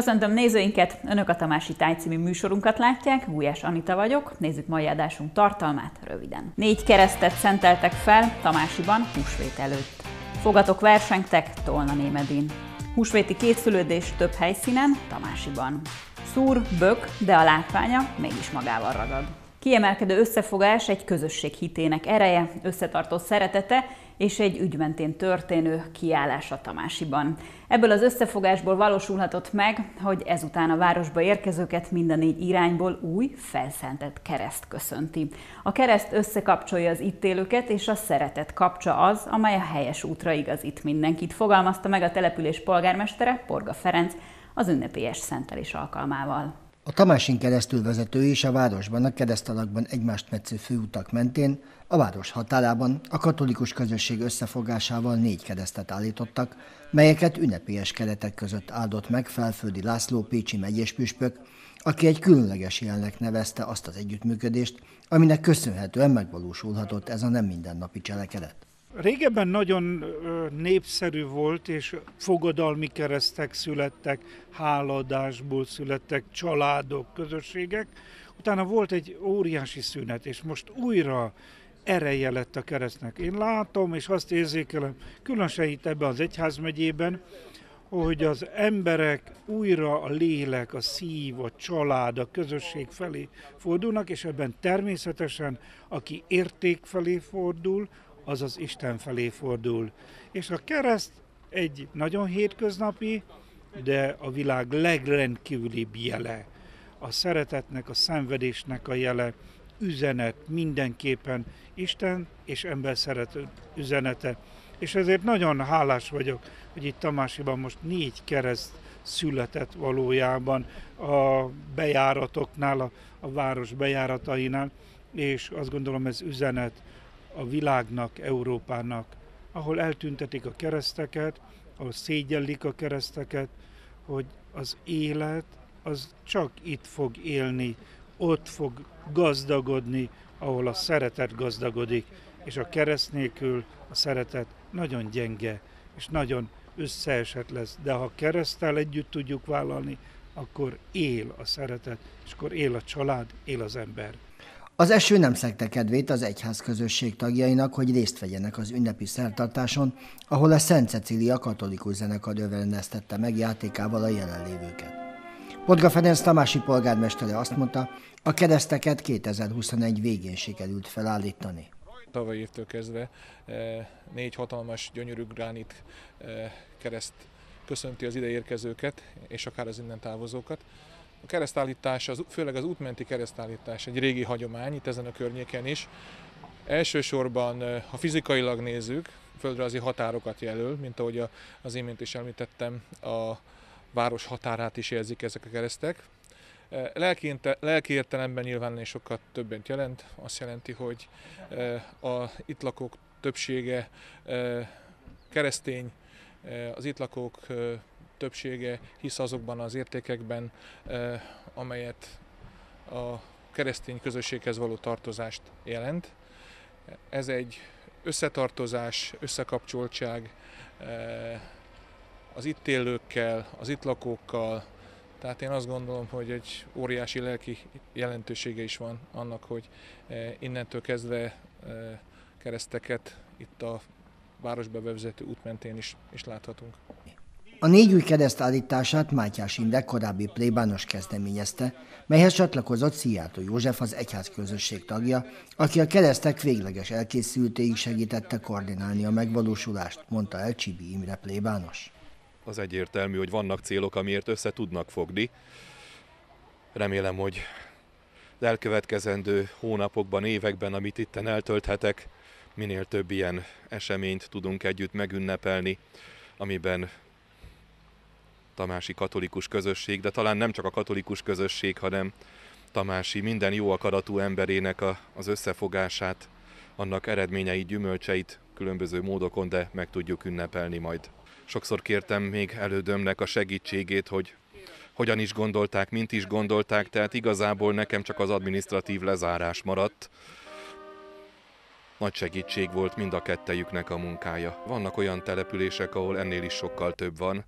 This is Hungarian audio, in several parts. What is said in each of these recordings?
Köszöntöm nézőinket! Önök a Tamási Táj című műsorunkat látják, Gulyás Anita vagyok. Nézzük mai adásunk tartalmát röviden. Négy keresztet szenteltek fel Tamásiban húsvét előtt. Fogatok versengtek Tolna Némedin. Húsvéti készülődés több helyszínen Tamásiban. Szúr, bök, de a látványa mégis magával ragad. Kiemelkedő összefogás egy közösség hitének ereje, összetartó szeretete és egy ügymentén történő kiállás a Tamásiban. Ebből az összefogásból valósulhatott meg, hogy ezután a városba érkezőket minden négy irányból új, felszentett kereszt köszönti. A kereszt összekapcsolja az itt élőket, és a szeretet kapcsa az, amely a helyes útra igazít mindenkit, fogalmazta meg a település polgármestere, Porga Ferenc, az ünnepélyes szentelés alkalmával. A Tamásin keresztül vezető és a városban a keresztalakban egymást metsző főutak mentén a város határában a katolikus közösség összefogásával négy keresztet állítottak, melyeket ünnepélyes keretek között áldott meg Felföldi László Pécsi megyés püspök, aki egy különleges jelnek nevezte azt az együttműködést, aminek köszönhetően megvalósulhatott ez a nem mindennapi cselekedet. Régebben nagyon népszerű volt, és fogadalmi keresztek születtek, háladásból születtek családok, közösségek. Utána volt egy óriási szünet, és most újra ereje lett a keresztnek. Én látom, és azt érzékelem, különösen itt ebben az egyházmegyében, hogy az emberek újra a lélek, a szív, a család, a közösség felé fordulnak, és ebben természetesen, aki érték felé fordul, az az Isten felé fordul. És a kereszt egy nagyon hétköznapi, de a világ legrendkívülibb jele. A szeretetnek, a szenvedésnek a jele, üzenet mindenképpen Isten és ember szerető üzenete. És ezért nagyon hálás vagyok, hogy itt Tamásiban most négy kereszt született valójában a bejáratoknál, a, a város bejáratainál, és azt gondolom ez üzenet a világnak, Európának, ahol eltüntetik a kereszteket, ahol szégyellik a kereszteket, hogy az élet az csak itt fog élni, ott fog gazdagodni, ahol a szeretet gazdagodik, és a kereszt nélkül a szeretet nagyon gyenge, és nagyon összeesett lesz. De ha keresztel együtt tudjuk vállalni, akkor él a szeretet, és akkor él a család, él az ember. Az eső nem szegte kedvét az egyház közösség tagjainak, hogy részt vegyenek az ünnepi szertartáson, ahol a Szent Cecília katolikus zenekar övrendeztette meg játékával a jelenlévőket. Podga Ferenc Tamási polgármestere azt mondta, a kereszteket 2021 végén sikerült felállítani. Tavaly évtől kezdve eh, négy hatalmas, gyönyörű gránit eh, kereszt köszönti az ideérkezőket, és akár az innen távozókat. A keresztállítás, az, főleg az útmenti keresztállítás egy régi hagyomány itt ezen a környéken is. Elsősorban, ha fizikailag nézzük, földrajzi határokat jelöl, mint ahogy az imént is említettem, a város határát is érzik ezek a keresztek. Lelki, lelki értelemben nyilván sokkal többet jelent. Azt jelenti, hogy a itt lakók többsége keresztény, az itt lakók többsége hisz azokban az értékekben, amelyet a keresztény közösséghez való tartozást jelent. Ez egy összetartozás, összekapcsoltság az itt élőkkel, az itt lakókkal, tehát én azt gondolom, hogy egy óriási lelki jelentősége is van annak, hogy innentől kezdve kereszteket itt a városba bevezető út mentén is, is láthatunk. A négy új kereszt állítását Mátyás Inde korábbi plébános kezdeményezte, melyhez csatlakozott Szijjártó József az egyházközösség tagja, aki a keresztek végleges elkészültéig segítette koordinálni a megvalósulást, mondta el Csibi Imre plébános. Az egyértelmű, hogy vannak célok, amiért össze tudnak fogni. Remélem, hogy az elkövetkezendő hónapokban, években, amit itten eltölthetek, minél több ilyen eseményt tudunk együtt megünnepelni, amiben tamási katolikus közösség, de talán nem csak a katolikus közösség, hanem tamási minden jó akaratú emberének a, az összefogását, annak eredményeit, gyümölcseit különböző módokon, de meg tudjuk ünnepelni majd. Sokszor kértem még elődömnek a segítségét, hogy hogyan is gondolták, mint is gondolták, tehát igazából nekem csak az administratív lezárás maradt. Nagy segítség volt mind a kettejüknek a munkája. Vannak olyan települések, ahol ennél is sokkal több van,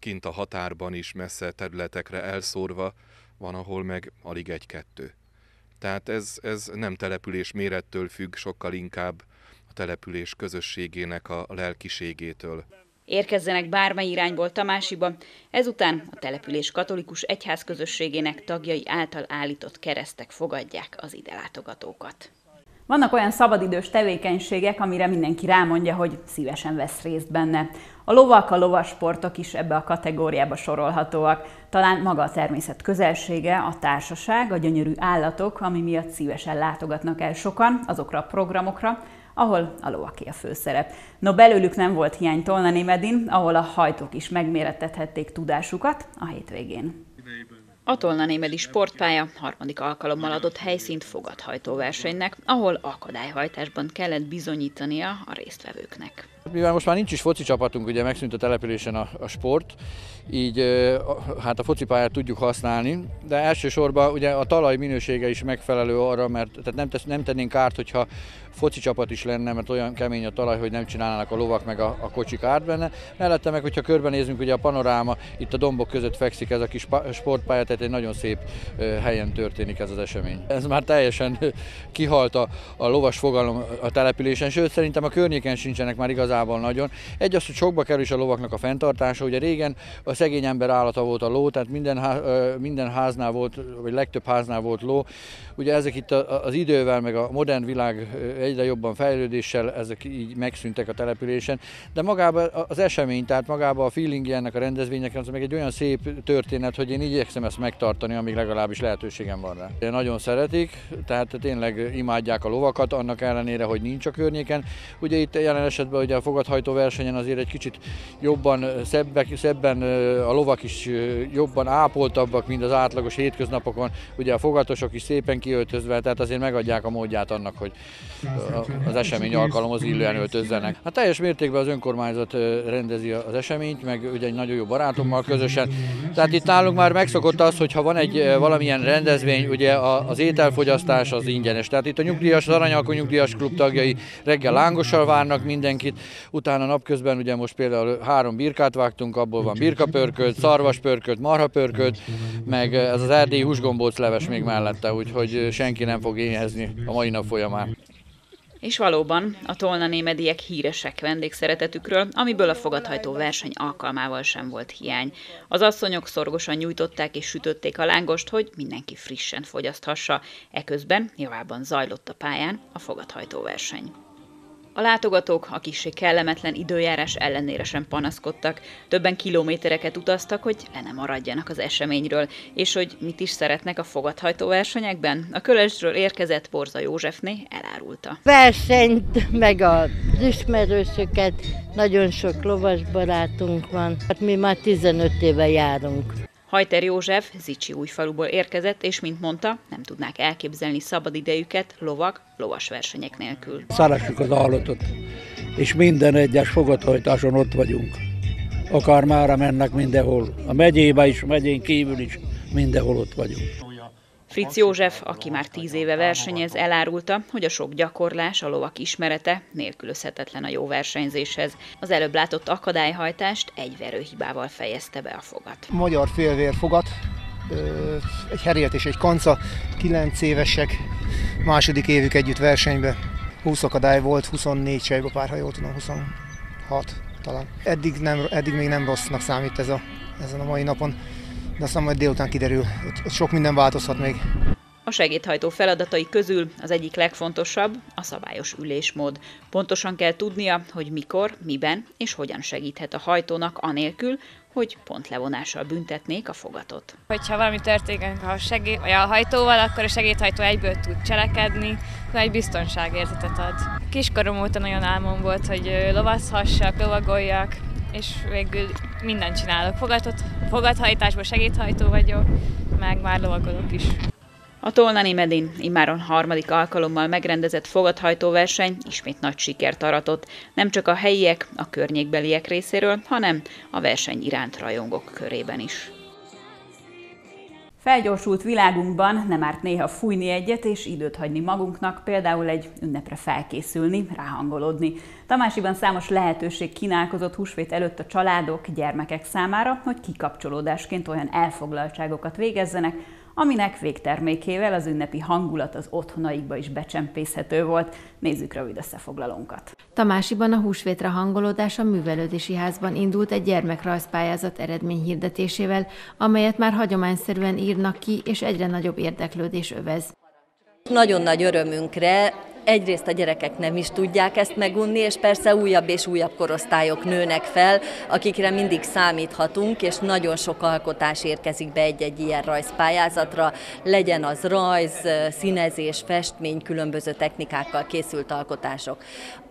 kint a határban is messze területekre elszórva, van, ahol meg alig egy-kettő. Tehát ez, ez nem település mérettől függ, sokkal inkább a település közösségének a lelkiségétől. Érkezzenek bármely irányból Tamásiba, ezután a település katolikus egyház közösségének tagjai által állított keresztek fogadják az ide látogatókat. Vannak olyan szabadidős tevékenységek, amire mindenki rámondja, hogy szívesen vesz részt benne. A lovak, a lovasportok is ebbe a kategóriába sorolhatóak. Talán maga a természet közelsége, a társaság, a gyönyörű állatok, ami miatt szívesen látogatnak el sokan azokra a programokra, ahol a lovaké a főszerep. No, belőlük nem volt hiány Tolnani Medin, ahol a hajtók is megmérettethették tudásukat a hétvégén. A Tolnanémedi sportpálya harmadik alkalommal adott helyszínt fogadhajtó versenynek, ahol akadályhajtásban kellett bizonyítania a résztvevőknek. Mivel most már nincs is foci csapatunk, ugye megszűnt a településen a, a sport, így hát a focipályát tudjuk használni, de elsősorban ugye a talaj minősége is megfelelő arra, mert tehát nem, tesz, nem tennénk kárt, hogyha foci csapat is lenne, mert olyan kemény a talaj, hogy nem csinálnának a lovak meg a, a kocsik árt benne. Mellette meg, hogyha körbenézünk, ugye a panoráma, itt a dombok között fekszik ez a kis sportpálya, tehát egy nagyon szép helyen történik ez az esemény. Ez már teljesen kihalt a, a lovas fogalom a településen, sőt szerintem a környéken sincsenek már igazából nagyon. Egy az, hogy sokba kerül is a lovaknak a fenntartása, ugye régen a szegény ember állata volt a ló, tehát minden, há, minden háznál volt, vagy legtöbb háznál volt ló. Ugye ezek itt az idővel, meg a modern világ egyre jobban fejlődéssel ezek így megszűntek a településen, de magában az esemény, tehát magában a feeling ennek a rendezvénynek, az meg egy olyan szép történet, hogy én igyekszem ezt megtartani, amíg legalábbis lehetőségem van rá. Nagyon szeretik, tehát tényleg imádják a lovakat, annak ellenére, hogy nincs a környéken. Ugye itt jelen esetben ugye fogadhajtó versenyen azért egy kicsit jobban, szebbek, szebben a lovak is jobban ápoltabbak, mint az átlagos hétköznapokon. Ugye a fogatosok is szépen kiöltözve, tehát azért megadják a módját annak, hogy az esemény alkalomhoz illően öltözzenek. Hát teljes mértékben az önkormányzat rendezi az eseményt, meg ugye egy nagyon jó barátommal közösen. Tehát itt nálunk már megszokott az, hogy ha van egy valamilyen rendezvény, ugye az ételfogyasztás az ingyenes. Tehát itt a nyugdíjas, az Aranyalkó nyugdíjas klub tagjai reggel lángossal várnak mindenkit, utána napközben ugye most például három birkát vágtunk, abból van birkapörkölt, szarvaspörkölt, marhapörkölt, meg ez az erdélyi húsgombóc leves még mellette, úgyhogy senki nem fog éhezni a mai nap folyamán. És valóban a Tolna némediek híresek vendégszeretetükről, amiből a fogadhajtó verseny alkalmával sem volt hiány. Az asszonyok szorgosan nyújtották és sütötték a lángost, hogy mindenki frissen fogyaszthassa, eközben javában zajlott a pályán a fogadhajtó verseny. A látogatók a kissé kellemetlen időjárás ellenére sem panaszkodtak, többen kilométereket utaztak, hogy le nem maradjanak az eseményről, és hogy mit is szeretnek a fogadhajtó versenyekben. A Kölesről érkezett Borza Józsefné elárulta. Versenyt, meg az ismerősöket, nagyon sok lovas barátunk van. Hát mi már 15 éve járunk. Hajter József Zicsi újfaluból érkezett, és mint mondta, nem tudnák elképzelni szabadidejüket lovak, lovas versenyek nélkül. Szeressük az állatot, és minden egyes fogadhajtáson ott vagyunk. Akár mára mennek mindenhol. A megyébe is, a megyén kívül is, mindenhol ott vagyunk. Fritz József, aki már tíz éve versenyez, elárulta, hogy a sok gyakorlás, a lovak ismerete nélkülözhetetlen a jó versenyzéshez. Az előbb látott akadályhajtást egy verőhibával fejezte be a fogat. Magyar félvér fogat, egy herélt és egy kanca, kilenc évesek, második évük együtt versenybe. 20 akadály volt, 24 sejbe pár, ha jól tudom, 26 talán. Eddig, nem, eddig még nem rossznak számít ez a, ezen a mai napon de aztán majd délután kiderül, ott sok minden változhat még. A segédhajtó feladatai közül az egyik legfontosabb a szabályos ülésmód. Pontosan kell tudnia, hogy mikor, miben és hogyan segíthet a hajtónak anélkül, hogy pontlevonással büntetnék a fogatot. Hogyha valami történik a, segéd, vagy a hajtóval, akkor a segédhajtó egyből tud cselekedni, egy biztonságérzetet ad. Kiskorom óta nagyon álmom volt, hogy lovazhassak, lovagoljak, és végül mindent csinálok. Fogatot, fogathajtásból segédhajtó vagyok, meg már lovagolok is. A Tolnani Medin immáron harmadik alkalommal megrendezett fogadhajtóverseny ismét nagy sikert aratott, nem csak a helyiek, a környékbeliek részéről, hanem a verseny iránt rajongók körében is. Felgyorsult világunkban nem árt néha fújni egyet és időt hagyni magunknak, például egy ünnepre felkészülni, ráhangolódni. Tamásiban számos lehetőség kínálkozott húsvét előtt a családok, gyermekek számára, hogy kikapcsolódásként olyan elfoglaltságokat végezzenek, aminek végtermékével az ünnepi hangulat az otthonaikba is becsempészhető volt. Nézzük rövid összefoglalónkat. Tamásiban a húsvétre hangolódás a művelődési házban indult egy gyermekrajzpályázat eredményhirdetésével, amelyet már hagyományszerűen írnak ki, és egyre nagyobb érdeklődés övez. Nagyon nagy örömünkre egyrészt a gyerekek nem is tudják ezt megunni, és persze újabb és újabb korosztályok nőnek fel, akikre mindig számíthatunk, és nagyon sok alkotás érkezik be egy-egy ilyen rajzpályázatra, legyen az rajz, színezés, festmény, különböző technikákkal készült alkotások.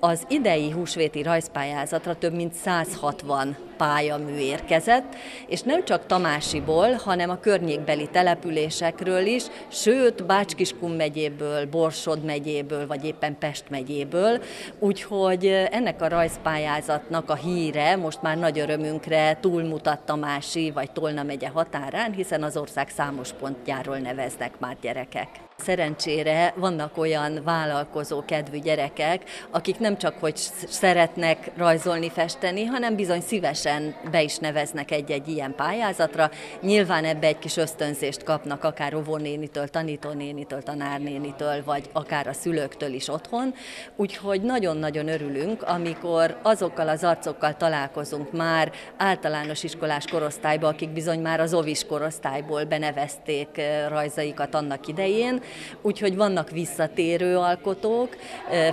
Az idei húsvéti rajzpályázatra több mint 160 pályamű érkezett, és nem csak Tamásiból, hanem a környékbeli településekről is, sőt Bácskiskun megyéből, Borsod megyéből, vagy éppen Pest megyéből, úgyhogy ennek a rajzpályázatnak a híre most már nagy örömünkre túlmutat Tamási vagy Tolna megye határán, hiszen az ország számos pontjáról neveznek már gyerekek. Szerencsére vannak olyan vállalkozó kedvű gyerekek, akik nem csak hogy szeretnek rajzolni, festeni, hanem bizony szívesen be is neveznek egy-egy ilyen pályázatra. Nyilván ebbe egy kis ösztönzést kapnak akár óvónénitől, tanítónénitől, tanárnénitől, vagy akár a szülőktől is otthon. Úgyhogy nagyon-nagyon örülünk, amikor azokkal az arcokkal találkozunk már általános iskolás korosztályba, akik bizony már az ovis korosztályból benevezték eh, rajzaikat annak idején, úgyhogy vannak visszatérő alkotók,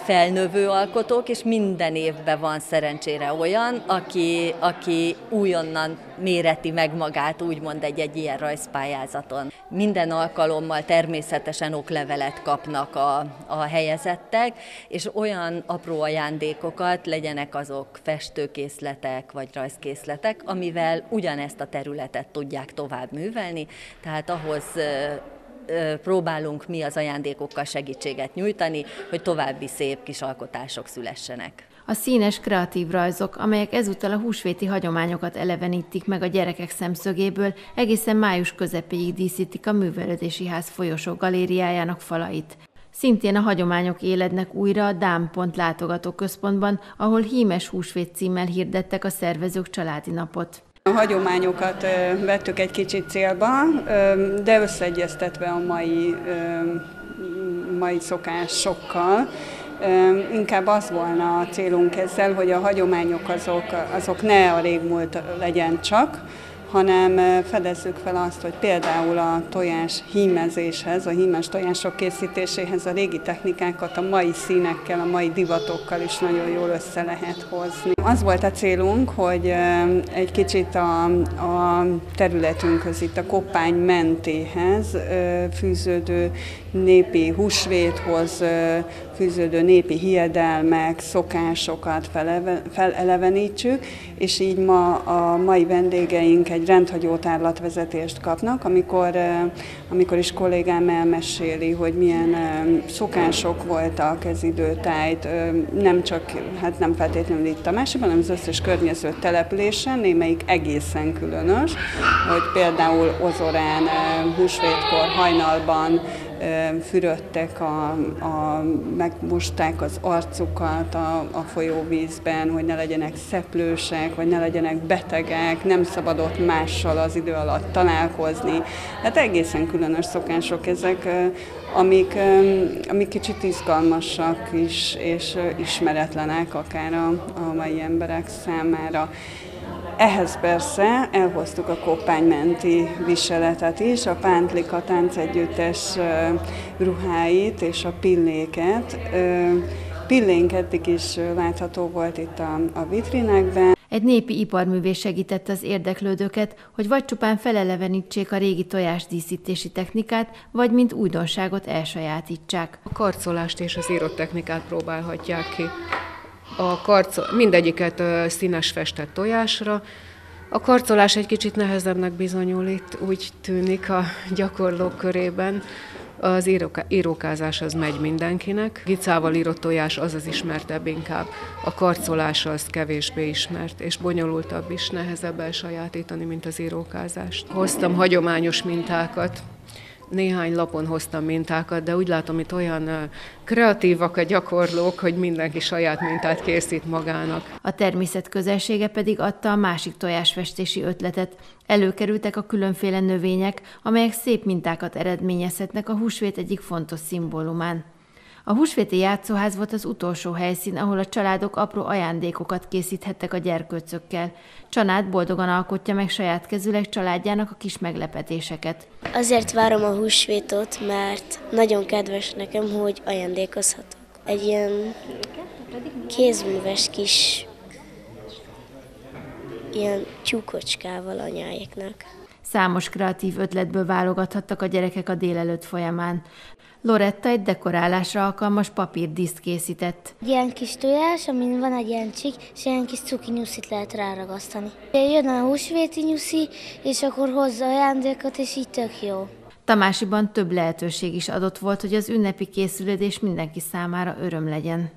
felnövő alkotók, és minden évben van szerencsére olyan, aki, aki újonnan méreti meg magát, úgymond egy-egy ilyen rajzpályázaton. Minden alkalommal természetesen oklevelet kapnak a, a helyezettek, és olyan apró ajándékokat, legyenek azok festőkészletek vagy rajzkészletek, amivel ugyanezt a területet tudják tovább művelni, tehát ahhoz próbálunk mi az ajándékokkal segítséget nyújtani, hogy további szép kis alkotások szülessenek. A színes kreatív rajzok, amelyek ezúttal a húsvéti hagyományokat elevenítik meg a gyerekek szemszögéből, egészen május közepéig díszítik a Művelődési Ház folyosó galériájának falait. Szintén a hagyományok élednek újra a Dámpont látogató központban, ahol hímes húsvét címmel hirdettek a szervezők családi napot. A hagyományokat vettük egy kicsit célba, de összeegyeztetve a mai, mai szokásokkal. Inkább az volna a célunk ezzel, hogy a hagyományok azok, azok ne a régmúlt legyen csak, hanem fedezzük fel azt, hogy például a tojás hímezéshez, a hímes tojások készítéséhez a régi technikákat a mai színekkel, a mai divatokkal is nagyon jól össze lehet hozni. Az volt a célunk, hogy egy kicsit a, a területünkhöz, itt a koppány mentéhez fűződő népi húsvéthoz fűződő népi hiedelmek, szokásokat felelevenítsük, és így ma a mai vendégeink egy rendhagyó tárlatvezetést kapnak, amikor, amikor is kollégám elmeséli, hogy milyen szokások voltak ez időtájt, nem csak, hát nem feltétlenül itt a másikban, hanem az összes környező településen, némelyik egészen különös, hogy például Ozorán húsvétkor hajnalban fürödtek, a, a, megmosták az arcukat a, a folyóvízben, hogy ne legyenek szeplősek, vagy ne legyenek betegek, nem szabadott mással az idő alatt találkozni. Hát egészen különös szokások ezek, amik, amik kicsit izgalmasak is, és ismeretlenek akár a, a mai emberek számára. Ehhez persze elhoztuk a koppánymenti viseletet is, a Pántlika táncegyüttes ruháit és a pilléket. Pillénk eddig is látható volt itt a, a vitrinekben. Egy népi iparművész segített az érdeklődőket, hogy vagy csupán felelevenítsék a régi tojásdíszítési technikát, vagy mint újdonságot elsajátítsák. A karcolást és az írott technikát próbálhatják ki a karcol, mindegyiket színes festett tojásra. A karcolás egy kicsit nehezebbnek bizonyul itt, úgy tűnik a gyakorlók körében, Az írókázás az megy mindenkinek, gicával írott tojás az az ismertebb inkább, a karcolás az kevésbé ismert, és bonyolultabb is, nehezebb elsajátítani, mint az írókázást. Hoztam hagyományos mintákat, néhány lapon hoztam mintákat, de úgy látom, itt olyan kreatívak a gyakorlók, hogy mindenki saját mintát készít magának. A természet közelsége pedig adta a másik tojásfestési ötletet. Előkerültek a különféle növények, amelyek szép mintákat eredményezhetnek a húsvét egyik fontos szimbólumán. A húsvéti játszóház volt az utolsó helyszín, ahol a családok apró ajándékokat készíthettek a gyerkőcökkel. Csanád boldogan alkotja meg saját kezüleg családjának a kis meglepetéseket. Azért várom a húsvétot, mert nagyon kedves nekem, hogy ajándékozhatok. Egy ilyen kézműves kis ilyen tyúkocskával anyáiknak. Számos kreatív ötletből válogathattak a gyerekek a délelőtt folyamán. Loretta egy dekorálásra alkalmas papírdiszt készített. Ilyen kis tojás, amin van egy ilyen csik, és ilyen kis cuki nyuszit lehet ráragasztani. Jön a húsvéti nyuszi, és akkor hozza ajándékot, és így tök jó. Tamásiban több lehetőség is adott volt, hogy az ünnepi készülődés mindenki számára öröm legyen.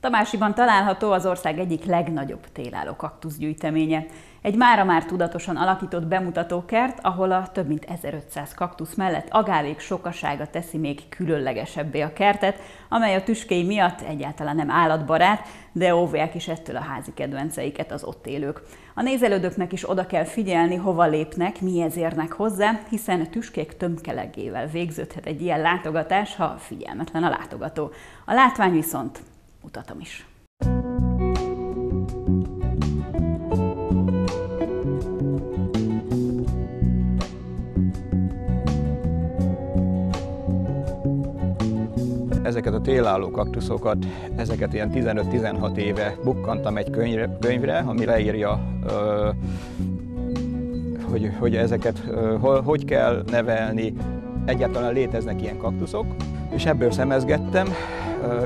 Tamásiban található az ország egyik legnagyobb télálló kaktuszgyűjteménye. Egy mára már tudatosan alakított bemutatókert, ahol a több mint 1500 kaktusz mellett agávék sokasága teszi még különlegesebbé a kertet, amely a tüskéi miatt egyáltalán nem állatbarát, de óvják is ettől a házi kedvenceiket az ott élők. A nézelődőknek is oda kell figyelni, hova lépnek, mihez érnek hozzá, hiszen a tüskék tömkelegével végződhet egy ilyen látogatás, ha figyelmetlen a látogató. A látvány viszont mutatom is. ezeket a télálló kaktuszokat, ezeket ilyen 15-16 éve bukkantam egy könyvre, ami leírja, hogy, hogy ezeket hogy kell nevelni, egyáltalán léteznek ilyen kaktuszok, és ebből szemezgettem,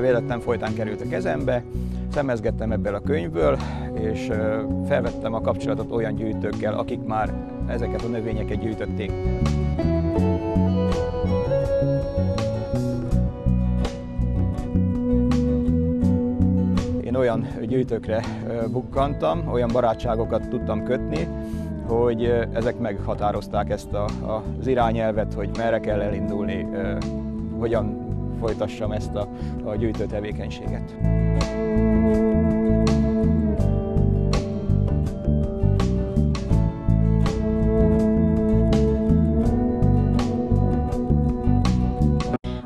véletlen folytán került a kezembe, szemezgettem ebből a könyvből, és felvettem a kapcsolatot olyan gyűjtőkkel, akik már ezeket a növényeket gyűjtötték. Én olyan gyűjtőkre bukkantam, olyan barátságokat tudtam kötni, hogy ezek meghatározták ezt a, a, az irányelvet, hogy merre kell elindulni, hogyan folytassam ezt a, a gyűjtő tevékenységet.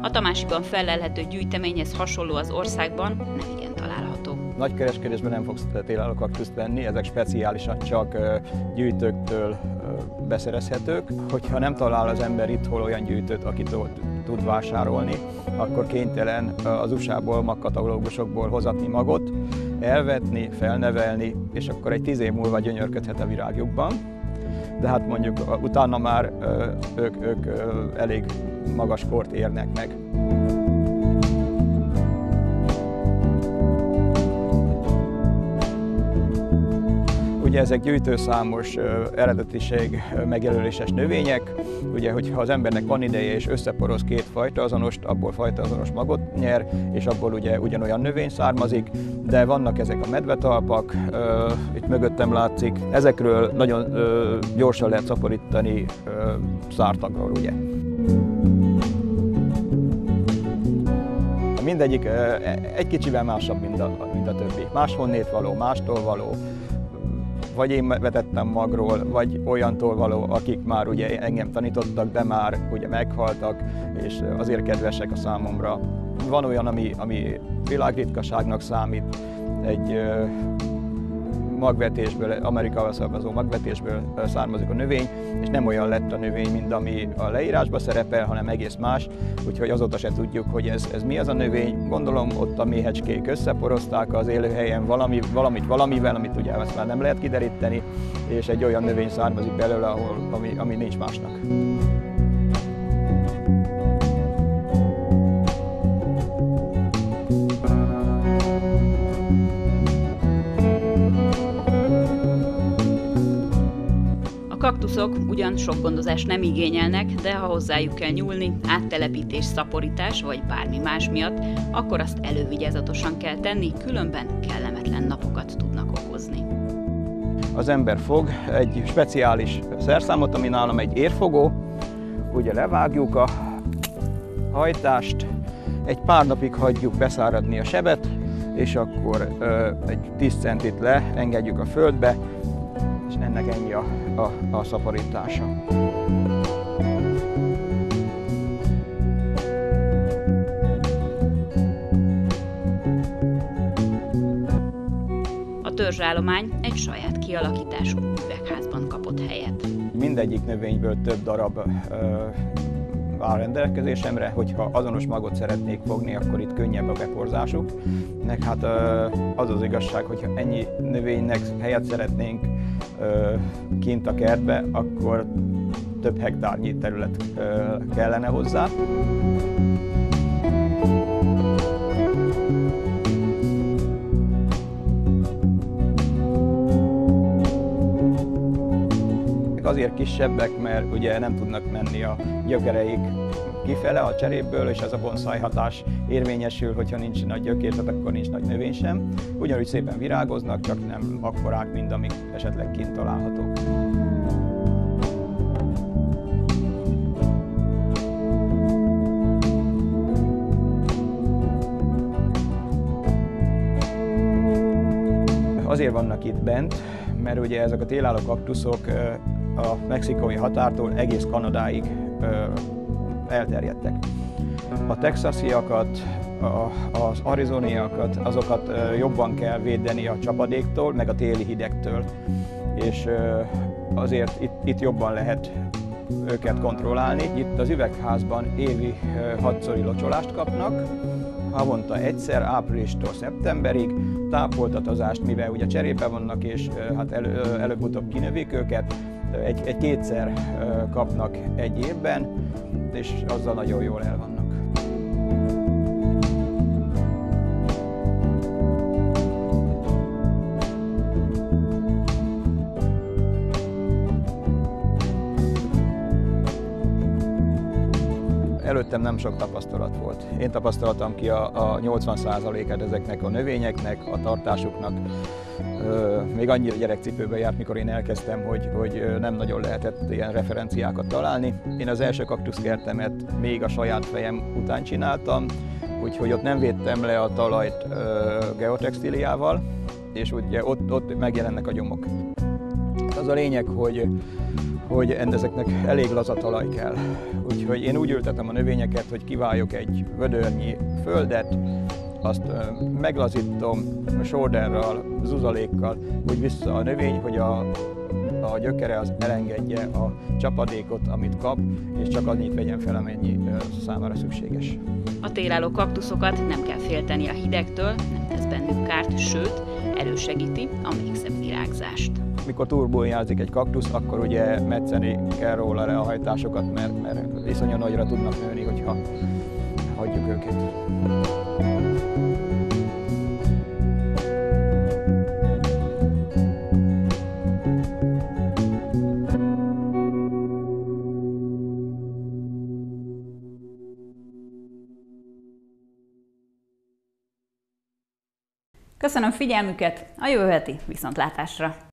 A Tamásiban felelhető gyűjteményhez hasonló az országban nem igen található. Nagy kereskedésben nem fogsz télálló kaktuszt venni, ezek speciálisan csak gyűjtőktől beszerezhetők. Hogyha nem talál az ember itt hol olyan gyűjtőt, akit tud vásárolni, akkor kénytelen az USA-ból, magkatalógusokból hozatni magot, elvetni, felnevelni, és akkor egy tíz év múlva gyönyörködhet a virágjukban. De hát mondjuk utána már ők, ők elég magas kort érnek meg. Ugye ezek gyűjtőszámos eredetiség megjelöléses növények, ugye hogyha az embernek van ideje és összeporoz két fajta azonost, abból fajta azonos magot nyer, és abból ugye ugyanolyan növény származik, de vannak ezek a medvetalpak, itt mögöttem látszik, ezekről nagyon gyorsan lehet szaporítani szártagról, ugye. Mindegyik egy kicsivel másabb, mint a, mint a többi. Más honnét való, mástól való, vagy én vetettem magról, vagy olyantól való, akik már ugye engem tanítottak, de már ugye meghaltak, és azért kedvesek a számomra. Van olyan, ami, ami világritkaságnak számít, egy magvetésből, Amerikával származó magvetésből származik a növény, és nem olyan lett a növény, mint ami a leírásban szerepel, hanem egész más, úgyhogy azóta se tudjuk, hogy ez, ez mi az a növény. Gondolom ott a méhecskék összeporozták az élőhelyen valami, valamit valamivel, amit ugye ezt már nem lehet kideríteni, és egy olyan növény származik belőle, ahol, ami, ami nincs másnak. Kaktuszok ugyan sok gondozást nem igényelnek, de ha hozzájuk kell nyúlni, áttelepítés, szaporítás vagy bármi más miatt, akkor azt elővigyázatosan kell tenni, különben kellemetlen napokat tudnak okozni. Az ember fog egy speciális szerszámot, ami nálam egy érfogó, ugye levágjuk a hajtást, egy pár napig hagyjuk beszáradni a sebet, és akkor ö, egy 10 centit leengedjük a földbe, a, szaporítása. A törzsállomány egy saját kialakítású üvegházban kapott helyet. Mindegyik növényből több darab ö, áll rendelkezésemre, hogyha azonos magot szeretnék fogni, akkor itt könnyebb a beporzásuk. Nek hát az az igazság, hogyha ennyi növénynek helyet szeretnénk kint a kertbe, akkor több hektárnyi terület kellene hozzá. azért kisebbek, mert ugye nem tudnak menni a gyökereik kifele a cserépből, és ez a bonsai hatás érvényesül, hogyha nincs nagy gyökérzet, akkor nincs nagy növény sem. Ugyanúgy szépen virágoznak, csak nem akkorák, mint amik esetleg kint találhatók. Azért vannak itt bent, mert ugye ezek a télálló kaktuszok a mexikói határtól egész Kanadáig elterjedtek. A texasiakat, az arizoniakat, azokat jobban kell védeni a csapadéktól, meg a téli hidegtől, és azért itt, itt jobban lehet őket kontrollálni. Itt az üvegházban évi hatszori locsolást kapnak, havonta egyszer, áprilistól szeptemberig, tápoltatozást, mivel ugye cserébe vannak, és hát elő, előbb-utóbb kinövik őket, egy, egy kétszer kapnak egy évben, és azzal nagyon jól el vannak. Előttem nem sok tapasztalat volt. Én tapasztaltam ki a, a 80%-et ezeknek a növényeknek, a tartásuknak, még annyira gyerekcipőben járt, mikor én elkezdtem, hogy, hogy nem nagyon lehetett ilyen referenciákat találni. Én az első kaktuszkertemet még a saját fejem után csináltam, úgyhogy ott nem védtem le a talajt geotextíliával, és ugye ott, ott megjelennek a gyomok. Az a lényeg, hogy, hogy ezeknek elég laza talaj kell. Úgyhogy én úgy ültetem a növényeket, hogy kiváljuk egy vödörnyi földet, azt meglazítom sorderral, zuzalékkal, úgy vissza a növény, hogy a, a gyökere az elengedje a csapadékot, amit kap, és csak annyit vegyen fel, amennyi számára szükséges. A télálló kaktuszokat nem kell félteni a hidegtől, nem tesz bennük kárt, sőt, elősegíti a még szebb virágzást. Mikor turbuljázik egy kaktusz, akkor ugye metszeni kell róla a hajtásokat, mert, mert iszonyú nagyra tudnak nőni, hogyha hagyjuk őket. Köszönöm figyelmüket, a jövő heti viszontlátásra!